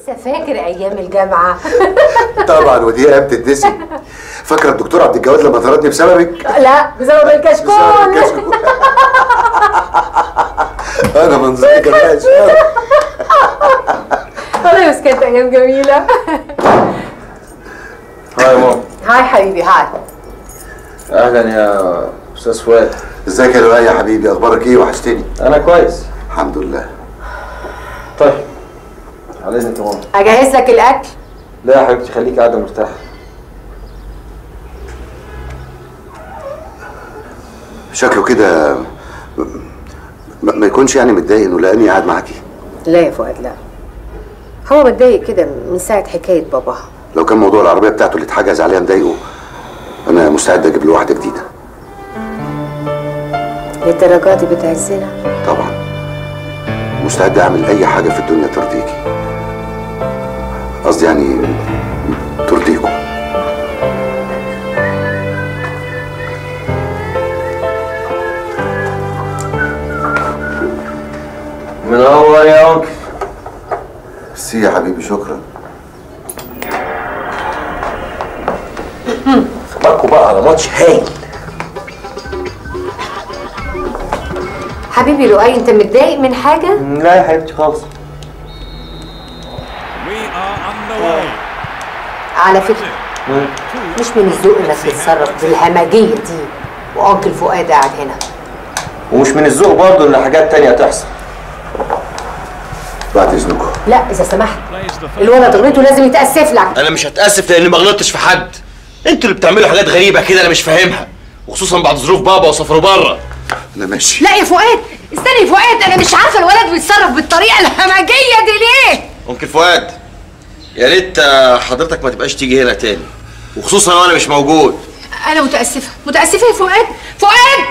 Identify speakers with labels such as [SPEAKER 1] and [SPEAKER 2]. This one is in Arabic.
[SPEAKER 1] لسه فاكر أيام الجامعة.
[SPEAKER 2] طبعا ودي أيام تتنسي. فاكره الدكتور عبد الجواد لما طردني بسببك؟
[SPEAKER 1] لا بسبب الكشكول.
[SPEAKER 2] الكشكول. أنا منظري كمان
[SPEAKER 1] والله بس كانت أيام جميلة.
[SPEAKER 3] هاي ماما.
[SPEAKER 1] هاي حبيبي هاي.
[SPEAKER 3] أهلا يا أستاذ فؤاد.
[SPEAKER 2] إزيك يا لؤي؟ يا حبيبي أخبارك إيه؟ وحشتني.
[SPEAKER 3] أنا كويس.
[SPEAKER 2] الحمد لله.
[SPEAKER 3] على اذنك يا ماما
[SPEAKER 1] أجهز لك الأكل؟
[SPEAKER 3] لا يا حبيبتي خليكي قاعدة مرتاحة.
[SPEAKER 2] شكله كده ما يكونش يعني متضايق إنه لقاني قاعد معاكي.
[SPEAKER 1] لا يا فؤاد لا. هو متضايق كده من ساعة حكاية باباها.
[SPEAKER 2] لو كان موضوع العربية بتاعته اللي اتحجز عليها مضايقه أنا مستعد أجيب له واحدة جديدة.
[SPEAKER 1] للدرجة دي بتعزنا؟
[SPEAKER 2] طبعا. مستعد أعمل أي حاجة في الدنيا ترضيكي. قصدي يعني ترضيكم
[SPEAKER 3] منور يا انكل
[SPEAKER 2] ميرسي يا حبيبي شكرا.
[SPEAKER 3] اخباركم بقى على ماتش هايل.
[SPEAKER 1] حبيبي لؤي انت متضايق من حاجة؟
[SPEAKER 3] لا يا حبيبتي خالص.
[SPEAKER 1] على فكرة مش من الذوق انك تتصرف بالهمجية دي وانكل فؤاد قاعد هنا.
[SPEAKER 3] ومش من الذوق برضه ان حاجات تانية تحصل.
[SPEAKER 2] بعد إذنكم.
[SPEAKER 1] لا إذا سمحت الولد غلطه لازم يتأسف لك.
[SPEAKER 4] أنا مش هتأسف لأني ما غلطتش في حد. أنتوا اللي بتعملوا حاجات غريبة كده أنا مش فاهمها وخصوصا بعد ظروف بابا وسفره بره
[SPEAKER 2] أنا ماشي.
[SPEAKER 1] لا يا فؤاد استنى يا فؤاد أنا مش عارفة الولد بيتصرف بالطريقة الهمجية دي ليه؟
[SPEAKER 4] ممكن فؤاد يا ريت آه، حضرتك ما تبقاش تيجي هنا تاني وخصوصا وأنا مش موجود.
[SPEAKER 1] أنا متأسفة متأسفة يا فؤاد فؤاد!